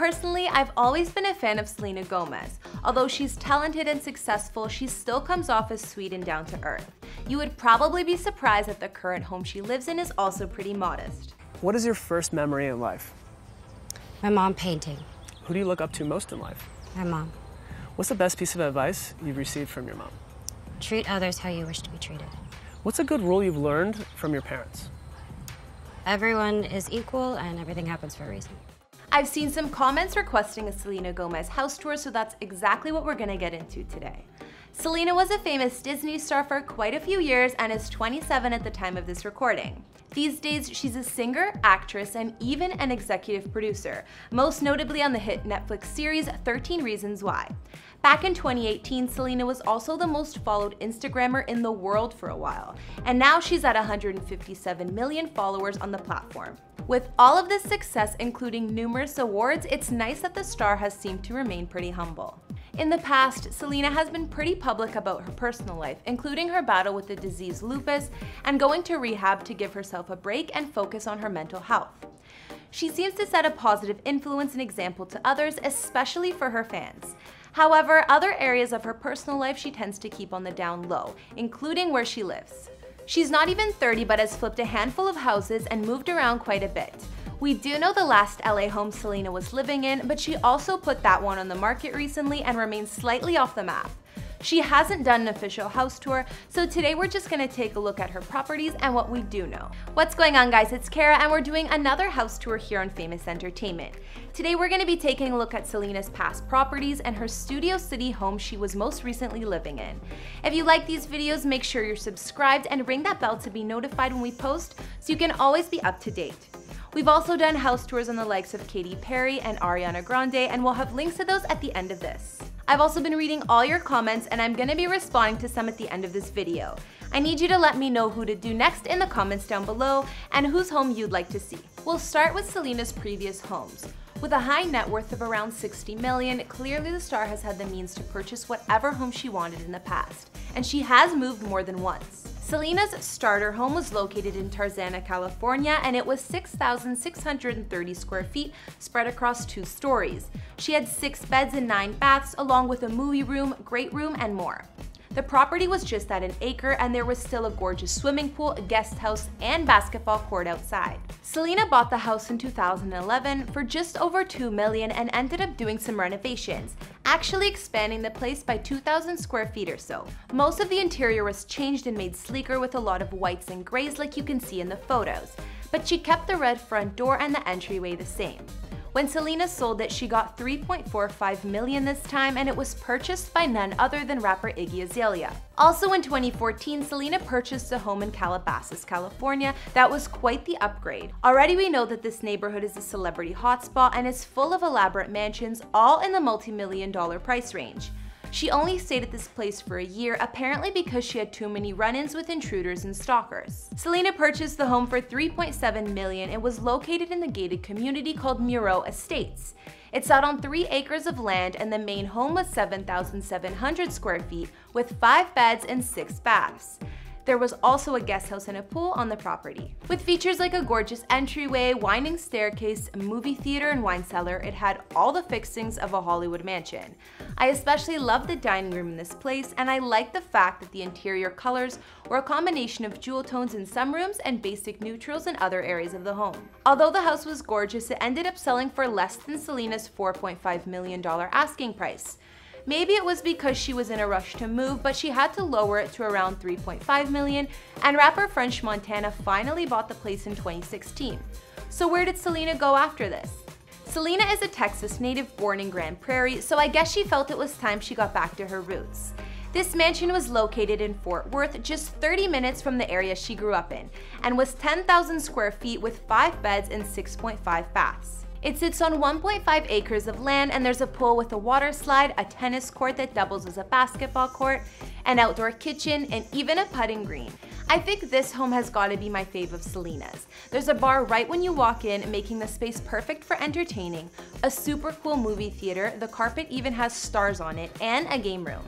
Personally, I've always been a fan of Selena Gomez. Although she's talented and successful, she still comes off as sweet and down to earth. You would probably be surprised that the current home she lives in is also pretty modest. What is your first memory in life? My mom painting. Who do you look up to most in life? My mom. What's the best piece of advice you've received from your mom? Treat others how you wish to be treated. What's a good rule you've learned from your parents? Everyone is equal and everything happens for a reason. I've seen some comments requesting a Selena Gomez house tour, so that's exactly what we're gonna get into today. Selena was a famous Disney star for quite a few years and is 27 at the time of this recording. These days, she's a singer, actress, and even an executive producer, most notably on the hit Netflix series 13 Reasons Why. Back in 2018, Selena was also the most followed Instagrammer in the world for a while, and now she's at 157 million followers on the platform. With all of this success, including numerous awards, it's nice that the star has seemed to remain pretty humble. In the past, Selena has been pretty public about her personal life, including her battle with the disease lupus and going to rehab to give herself a break and focus on her mental health. She seems to set a positive influence and example to others, especially for her fans. However, other areas of her personal life she tends to keep on the down low, including where she lives. She's not even 30 but has flipped a handful of houses and moved around quite a bit. We do know the last LA home Selena was living in, but she also put that one on the market recently and remains slightly off the map. She hasn't done an official house tour, so today we're just gonna take a look at her properties and what we do know. What's going on guys, it's Kara and we're doing another house tour here on Famous Entertainment. Today we're gonna be taking a look at Selena's past properties and her Studio City home she was most recently living in. If you like these videos, make sure you're subscribed and ring that bell to be notified when we post so you can always be up to date. We've also done house tours on the likes of Katy Perry and Ariana Grande, and we'll have links to those at the end of this. I've also been reading all your comments and I'm gonna be responding to some at the end of this video. I need you to let me know who to do next in the comments down below and whose home you'd like to see. We'll start with Selena's previous homes. With a high net worth of around 60 million, clearly the star has had the means to purchase whatever home she wanted in the past, and she has moved more than once. Selena's starter home was located in Tarzana, California, and it was 6,630 square feet spread across two stories. She had six beds and nine baths, along with a movie room, great room, and more. The property was just at an acre and there was still a gorgeous swimming pool, a guest house, and basketball court outside. Selena bought the house in 2011 for just over 2 million and ended up doing some renovations, actually expanding the place by 2,000 square feet or so. Most of the interior was changed and made sleeker with a lot of whites and grays like you can see in the photos, but she kept the red front door and the entryway the same. When Selena sold it, she got 3.45 million this time and it was purchased by none other than rapper Iggy Azalea. Also in 2014, Selena purchased a home in Calabasas, California that was quite the upgrade. Already we know that this neighborhood is a celebrity hotspot and is full of elaborate mansions, all in the multi-million dollar price range. She only stayed at this place for a year, apparently because she had too many run-ins with intruders and stalkers. Selena purchased the home for 3.7 million and was located in the gated community called Muro Estates. It sat on 3 acres of land and the main home was 7,700 square feet with 5 beds and 6 baths. There was also a guest house and a pool on the property. With features like a gorgeous entryway, winding staircase, movie theater, and wine cellar, it had all the fixings of a Hollywood mansion. I especially loved the dining room in this place, and I like the fact that the interior colors were a combination of jewel tones in some rooms and basic neutrals in other areas of the home. Although the house was gorgeous, it ended up selling for less than Selena's $4.5 million asking price. Maybe it was because she was in a rush to move, but she had to lower it to around 3.5 million, and rapper French Montana finally bought the place in 2016. So where did Selena go after this? Selena is a Texas native born in Grand Prairie, so I guess she felt it was time she got back to her roots. This mansion was located in Fort Worth, just 30 minutes from the area she grew up in, and was 10,000 square feet with 5 beds and 6.5 baths. It sits on 1.5 acres of land and there's a pool with a water slide, a tennis court that doubles as a basketball court, an outdoor kitchen, and even a putting green. I think this home has got to be my fave of Selena's. There's a bar right when you walk in, making the space perfect for entertaining, a super cool movie theater, the carpet even has stars on it, and a game room.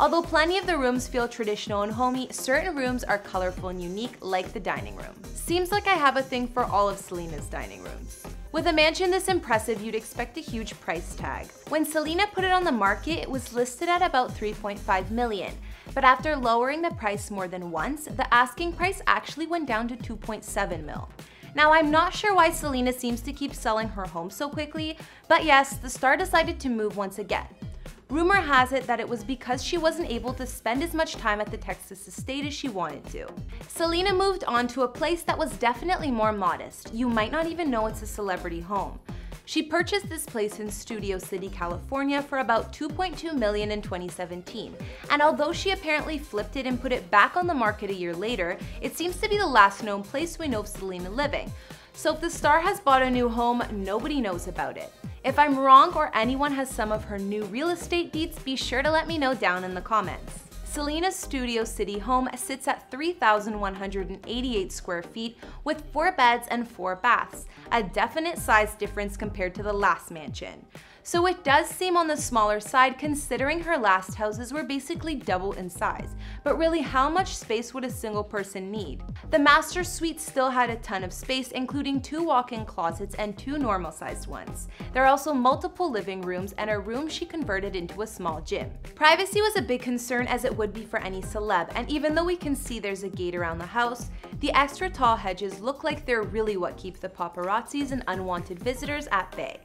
Although plenty of the rooms feel traditional and homey, certain rooms are colorful and unique, like the dining room. Seems like I have a thing for all of Selena's dining rooms. With a mansion this impressive, you'd expect a huge price tag. When Selena put it on the market, it was listed at about 3.5 million. But after lowering the price more than once, the asking price actually went down to 2.7 mil. Now, I'm not sure why Selena seems to keep selling her home so quickly, but yes, the star decided to move once again. Rumor has it that it was because she wasn't able to spend as much time at the Texas estate as she wanted to. Selena moved on to a place that was definitely more modest. You might not even know it's a celebrity home. She purchased this place in Studio City, California for about 2.2 million in 2017. And although she apparently flipped it and put it back on the market a year later, it seems to be the last known place we know of Selena living. So if the star has bought a new home, nobody knows about it. If I'm wrong or anyone has some of her new real estate deets, be sure to let me know down in the comments. Selena's Studio City home sits at 3,188 square feet with 4 beds and 4 baths, a definite size difference compared to the last mansion so it does seem on the smaller side considering her last houses were basically double in size. But really, how much space would a single person need? The master suite still had a ton of space, including two walk-in closets and two normal-sized ones. There are also multiple living rooms and a room she converted into a small gym. Privacy was a big concern as it would be for any celeb, and even though we can see there's a gate around the house, the extra tall hedges look like they're really what keep the paparazzis and unwanted visitors at bay.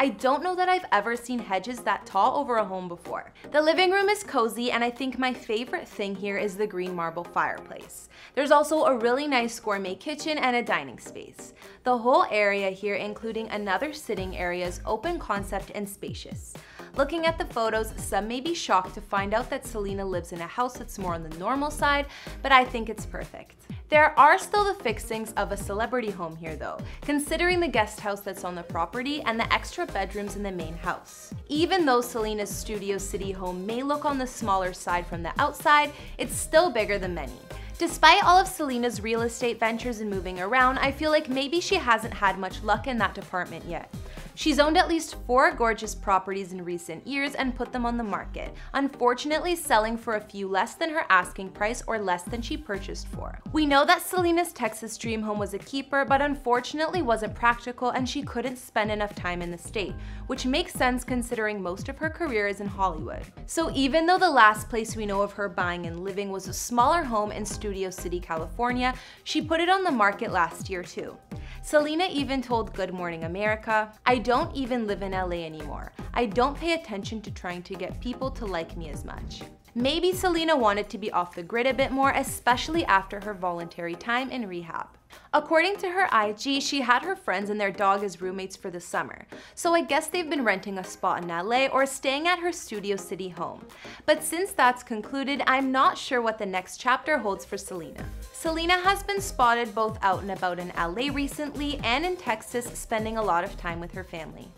I don't know that I've ever seen hedges that tall over a home before. The living room is cozy and I think my favorite thing here is the green marble fireplace. There's also a really nice gourmet kitchen and a dining space. The whole area here, including another sitting area, is open concept and spacious. Looking at the photos, some may be shocked to find out that Selena lives in a house that's more on the normal side, but I think it's perfect. There are still the fixings of a celebrity home here though, considering the guest house that's on the property and the extra bedrooms in the main house. Even though Selena's Studio City home may look on the smaller side from the outside, it's still bigger than many. Despite all of Selena's real estate ventures and moving around, I feel like maybe she hasn't had much luck in that department yet. She's owned at least four gorgeous properties in recent years and put them on the market, unfortunately selling for a few less than her asking price or less than she purchased for. We know that Selena's Texas dream home was a keeper, but unfortunately wasn't practical and she couldn't spend enough time in the state, which makes sense considering most of her career is in Hollywood. So even though the last place we know of her buying and living was a smaller home in Studio City, California, she put it on the market last year too. Selena even told Good Morning America, I don't even live in LA anymore. I don't pay attention to trying to get people to like me as much. Maybe Selena wanted to be off the grid a bit more, especially after her voluntary time in rehab. According to her IG, she had her friends and their dog as roommates for the summer, so I guess they've been renting a spot in LA or staying at her Studio City home. But since that's concluded, I'm not sure what the next chapter holds for Selena. Selena has been spotted both out and about in LA recently and in Texas, spending a lot of time with her family.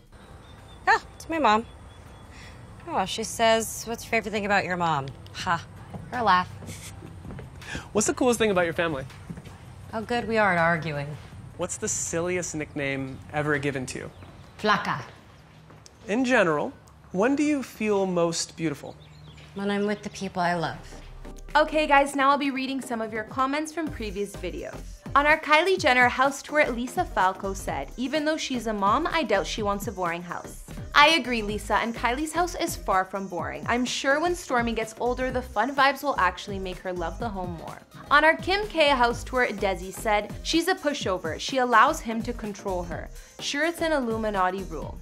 Oh, it's my mom. Oh, she says, What's your favorite thing about your mom? Ha, her laugh. What's the coolest thing about your family? How good we are at arguing. What's the silliest nickname ever given to you? Flaca. In general, when do you feel most beautiful? When I'm with the people I love. Okay guys, now I'll be reading some of your comments from previous videos. On our Kylie Jenner house tour, Lisa Falco said, even though she's a mom, I doubt she wants a boring house. I agree, Lisa, and Kylie's house is far from boring. I'm sure when Stormi gets older, the fun vibes will actually make her love the home more. On our Kim K house tour, Desi said, she's a pushover. She allows him to control her. Sure, it's an Illuminati rule.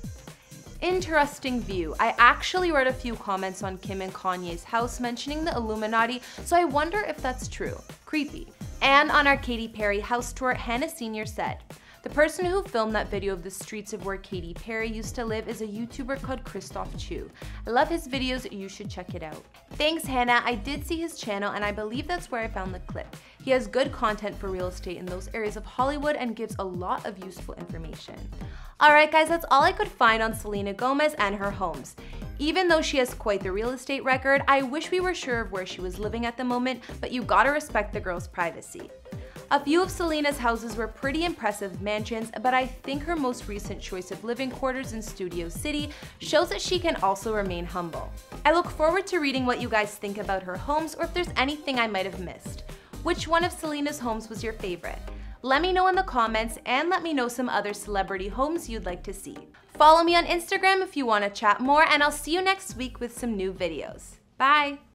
Interesting view. I actually read a few comments on Kim and Kanye's house mentioning the Illuminati, so I wonder if that's true. Creepy. And on our Katy Perry house tour, Hannah Sr. said, the person who filmed that video of the streets of where Katy Perry used to live is a YouTuber called Christophe Choo. I love his videos, you should check it out. Thanks Hannah, I did see his channel and I believe that's where I found the clip. He has good content for real estate in those areas of Hollywood and gives a lot of useful information. Alright guys, that's all I could find on Selena Gomez and her homes. Even though she has quite the real estate record, I wish we were sure of where she was living at the moment, but you gotta respect the girl's privacy. A few of Selena's houses were pretty impressive mansions, but I think her most recent choice of living quarters in Studio City shows that she can also remain humble. I look forward to reading what you guys think about her homes or if there's anything I might have missed. Which one of Selena's homes was your favorite? Let me know in the comments and let me know some other celebrity homes you'd like to see. Follow me on Instagram if you want to chat more and I'll see you next week with some new videos. Bye!